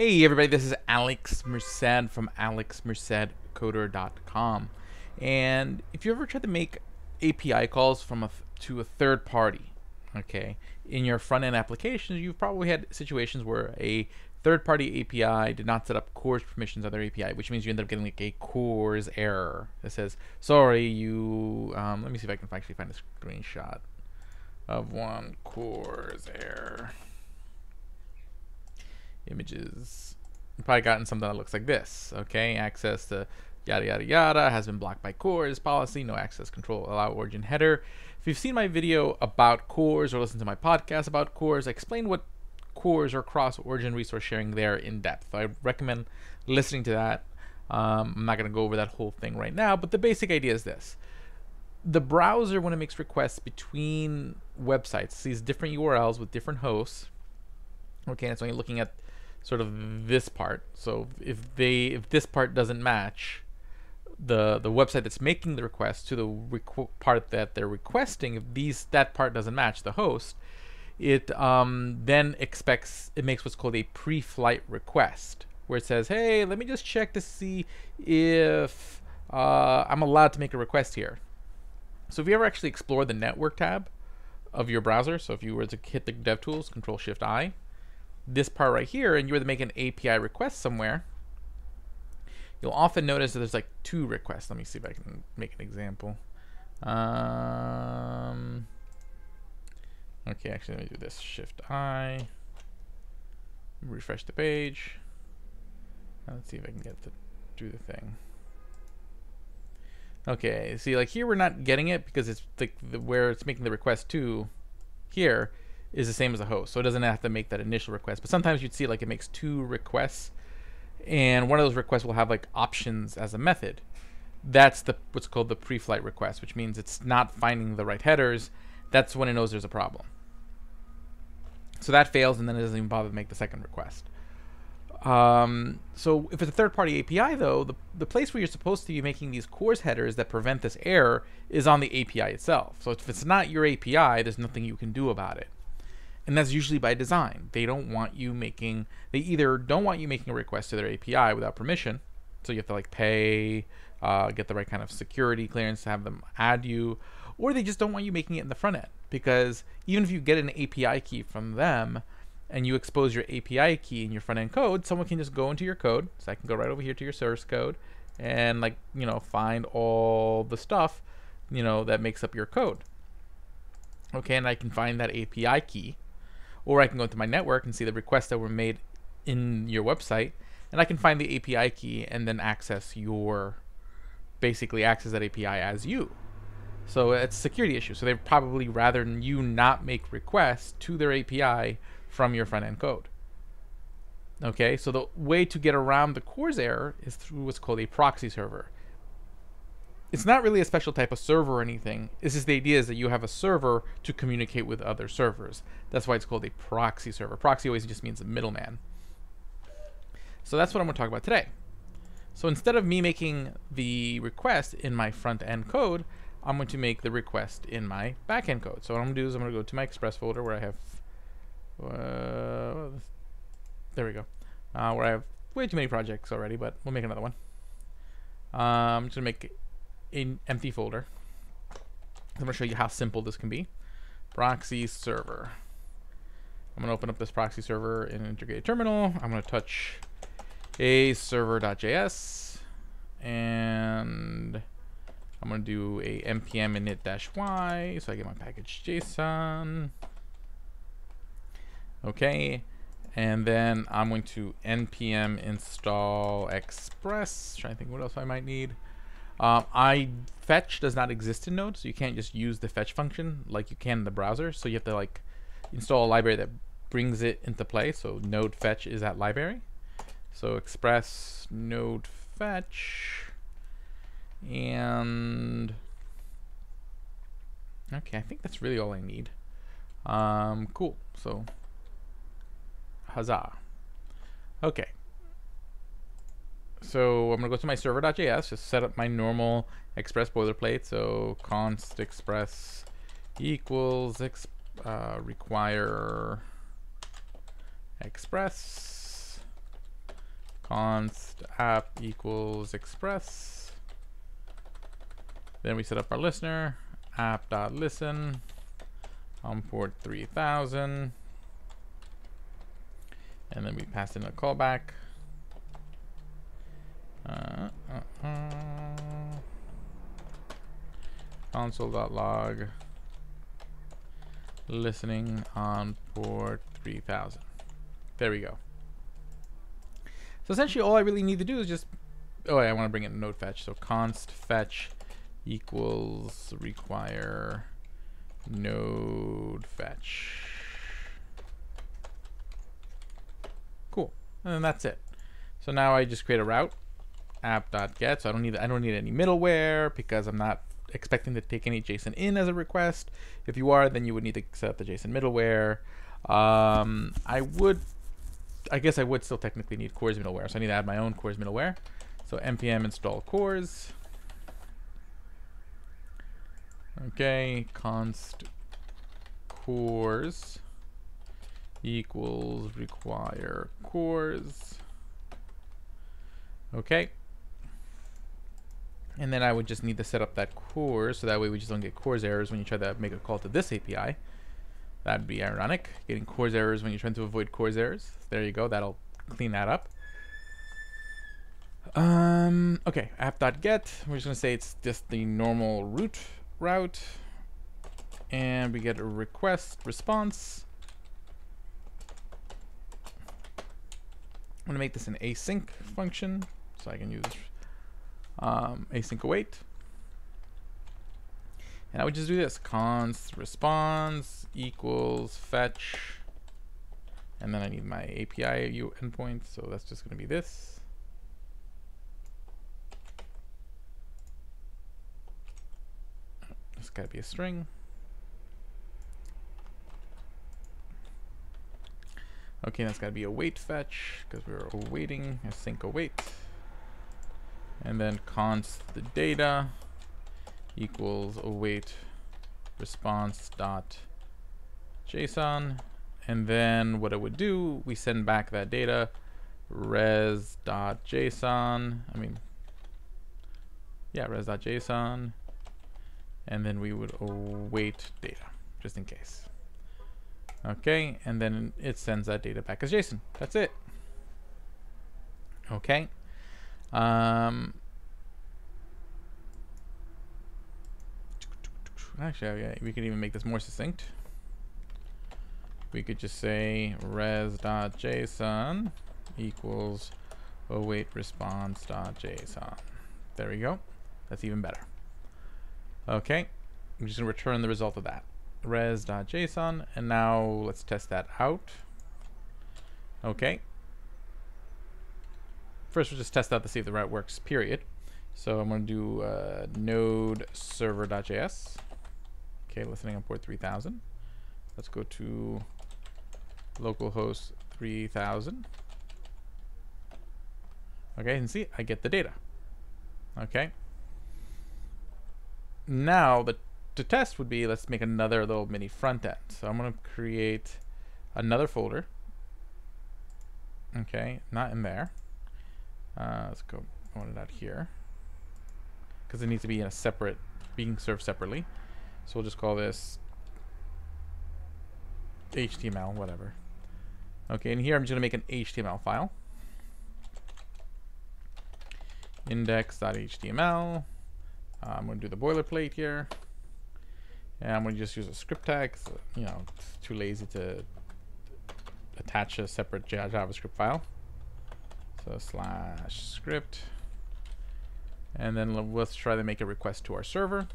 Hey everybody, this is Alex Merced from alexmercedcoder.com. And if you ever tried to make API calls from a to a third party, okay, in your front end applications, you've probably had situations where a third party API did not set up CORS permissions on their API, which means you end up getting like a CORS error that says, sorry, you, um, let me see if I can actually find a screenshot of one CORS error images. Probably gotten something that looks like this. Okay, access to yada yada yada has been blocked by CORS policy, no access control, allow origin header. If you've seen my video about CORS or listened to my podcast about CORS, I explain what CORS or cross origin resource sharing there in depth. I recommend listening to that. Um, I'm not going to go over that whole thing right now, but the basic idea is this. The browser, when it makes requests between websites, sees different URLs with different hosts. Okay, and so you're looking at sort of this part. So if they if this part doesn't match the the website that's making the request to the part that they're requesting, if these that part doesn't match the host, it um, then expects it makes what's called a pre-flight request, where it says, "Hey, let me just check to see if uh, I'm allowed to make a request here." So if you ever actually explore the network tab of your browser, so if you were to hit the DevTools, Control Shift I, this part right here and you were to make an API request somewhere, you'll often notice that there's like two requests. Let me see if I can make an example. Um, okay, actually, let me do this. Shift I. Refresh the page. Let's see if I can get to do the thing. Okay, see, like here we're not getting it because it's like where it's making the request to here is the same as a host. So it doesn't have to make that initial request. But sometimes you'd see like it makes two requests and one of those requests will have like options as a method. That's the what's called the pre-flight request, which means it's not finding the right headers. That's when it knows there's a problem. So that fails and then it doesn't even bother to make the second request. Um, so if it's a third-party API though, the, the place where you're supposed to be making these CORS headers that prevent this error is on the API itself. So if it's not your API, there's nothing you can do about it and that's usually by design. They don't want you making, they either don't want you making a request to their API without permission, so you have to like pay, uh, get the right kind of security clearance to have them add you, or they just don't want you making it in the front end because even if you get an API key from them and you expose your API key in your front end code, someone can just go into your code. So I can go right over here to your source code and like, you know, find all the stuff, you know, that makes up your code. Okay, and I can find that API key or I can go into my network and see the requests that were made in your website, and I can find the API key and then access your, basically access that API as you. So it's a security issue. So they'd probably rather you not make requests to their API from your front end code. Okay, so the way to get around the CORS error is through what's called a proxy server it's not really a special type of server or anything. It's just the idea is that you have a server to communicate with other servers. That's why it's called a proxy server. Proxy always just means a middleman. So that's what I'm going to talk about today. So instead of me making the request in my front end code, I'm going to make the request in my back end code. So what I'm going to do is I'm going to go to my Express folder where I have, uh, there we go, uh, where I have way too many projects already, but we'll make another one. Um, I'm just going to make an empty folder. I'm going to show you how simple this can be. Proxy server. I'm going to open up this proxy server in integrated terminal. I'm going to touch a server.js and I'm going to do a npm init-y so I get my package JSON. Okay, and then I'm going to npm install express. Trying to think what else I might need. Um, I fetch does not exist in Node, so you can't just use the fetch function like you can in the browser. So you have to like install a library that brings it into play. So node fetch is that library. So express node fetch and okay, I think that's really all I need. Um, cool. So huzzah. Okay, so I'm gonna go to my server.js, just set up my normal express boilerplate. So const express equals ex uh, require express const app equals express. Then we set up our listener, app.listen on port 3000. And then we pass in a callback. Uh, uh, uh. Console.log listening on port 3000. There we go. So essentially all I really need to do is just, oh, yeah, I want to bring in node fetch. So const fetch equals require node fetch. Cool. And then that's it. So now I just create a route app.get. So I don't need I don't need any middleware because I'm not expecting to take any JSON in as a request. If you are, then you would need to set up the JSON middleware. Um, I would I guess I would still technically need CORS middleware, so I need to add my own CORS middleware. So npm install CORS. Okay, const CORS equals require CORS. Okay. And then I would just need to set up that CORS, so that way we just don't get CORS errors when you try to make a call to this API. That'd be ironic, getting CORS errors when you're trying to avoid CORS errors. There you go, that'll clean that up. Um, okay, app.get, we're just gonna say it's just the normal root route. And we get a request response. I'm gonna make this an async function, so I can use um, async await. And I would just do this, const response equals fetch, and then I need my API endpoint, so that's just going to be this. It's got to be a string. Okay, that's got to be a wait fetch because we're awaiting async await. And then const the data equals await response dot JSON. And then what it would do, we send back that data res dot JSON. I mean, yeah, res dot JSON. And then we would await data just in case. Okay, and then it sends that data back as JSON. That's it. Okay. Um, actually, yeah, we could even make this more succinct. We could just say res.json equals await response.json. There we go. That's even better. Okay, I'm just going to return the result of that. res.json, and now let's test that out. Okay. First, we'll just test out to see if the route works, period. So I'm going to do uh, node server.js. Okay, listening on port 3000. Let's go to localhost 3000. Okay, and see, I get the data. Okay. Now, the to test would be, let's make another little mini front end. So I'm going to create another folder. Okay, not in there. Uh, let's go on it out here. Because it needs to be in a separate, being served separately. So we'll just call this HTML, whatever. Okay, and here I'm just going to make an HTML file. Index.html. Uh, I'm going to do the boilerplate here. And I'm going to just use a script tag. So, you know, it's too lazy to attach a separate JavaScript file. So slash script. And then let's try to make a request to our server.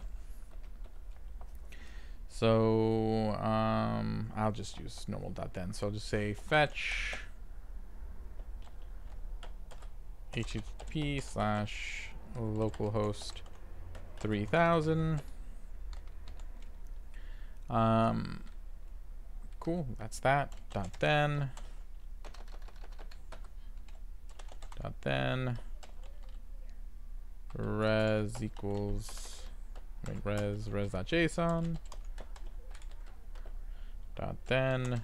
So um, I'll just use normal dot then. So I'll just say fetch http slash localhost 3000. Um, cool, that's that. Dot then. then res equals res res.json dot then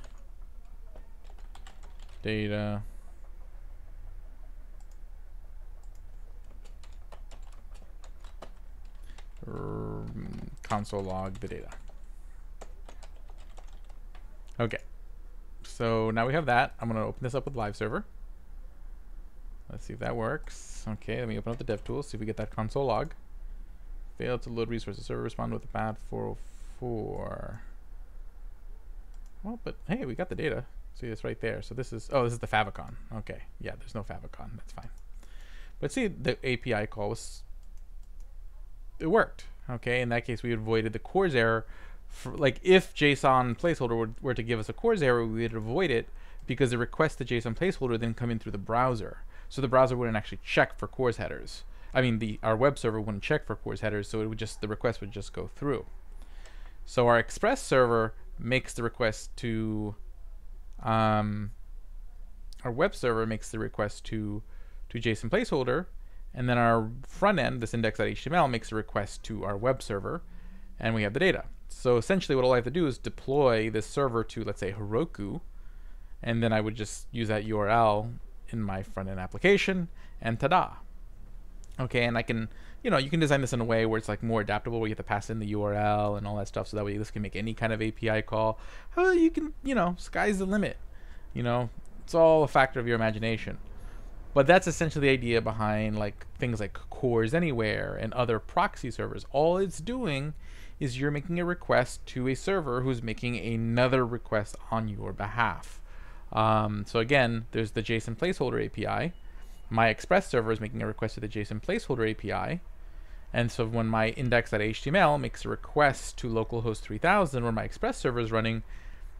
data console log the data. Okay, so now we have that. I'm gonna open this up with live server. Let's see if that works. Okay, let me open up the DevTools, see if we get that console log. Failed to load resources. Server responded with a bad 404. Well, but hey, we got the data. See, it's right there. So this is, oh, this is the favicon. Okay, yeah, there's no favicon. That's fine. But see, the API call was, it worked. Okay, in that case, we avoided the CORS error. For, like, if JSON placeholder were, were to give us a CORS error, we would avoid it because the request to JSON placeholder then come in through the browser. So the browser wouldn't actually check for CORS headers. I mean, the our web server wouldn't check for CORS headers, so it would just the request would just go through. So our Express server makes the request to um, our web server makes the request to to JSON placeholder, and then our front end, this index.html, makes a request to our web server, and we have the data. So essentially, what all I have to do is deploy this server to, let's say, Heroku, and then I would just use that URL in my front end application, and ta-da! Okay, and I can, you know, you can design this in a way where it's like more adaptable, where you have to pass in the URL and all that stuff, so that way this can make any kind of API call. You can, you know, sky's the limit. You know, it's all a factor of your imagination. But that's essentially the idea behind like things like CORS Anywhere and other proxy servers. All it's doing is you're making a request to a server who's making another request on your behalf. Um, so again, there's the JSON placeholder API my Express server is making a request to the JSON placeholder API. And so when my index.html makes a request to localhost 3000 where my Express server is running,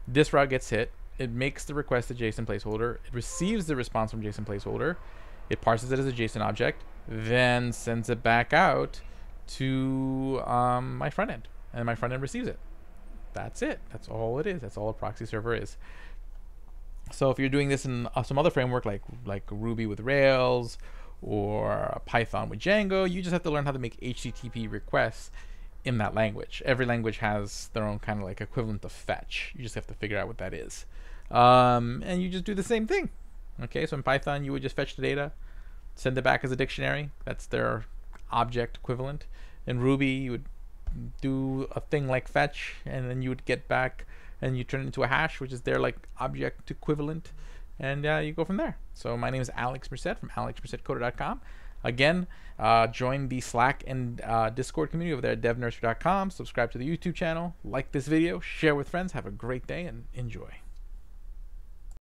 this route gets hit. It makes the request to JSON placeholder. It receives the response from JSON placeholder. It parses it as a JSON object, then sends it back out to um, my front end, and my front end receives it. That's it. That's all it is. That's all a proxy server is. So if you're doing this in uh, some other framework like like Ruby with Rails or Python with Django, you just have to learn how to make HTTP requests in that language. Every language has their own kind of like equivalent of fetch. You just have to figure out what that is. Um, and you just do the same thing. Okay, so in Python, you would just fetch the data, send it back as a dictionary. That's their object equivalent. In Ruby, you would do a thing like fetch, and then you would get back and you turn it into a hash, which is their like object equivalent, and uh, you go from there. So my name is Alex Merced from alexmercedcoder.com. Again, uh, join the Slack and uh, Discord community over there at devnursery.com. Subscribe to the YouTube channel, like this video, share with friends. Have a great day and enjoy.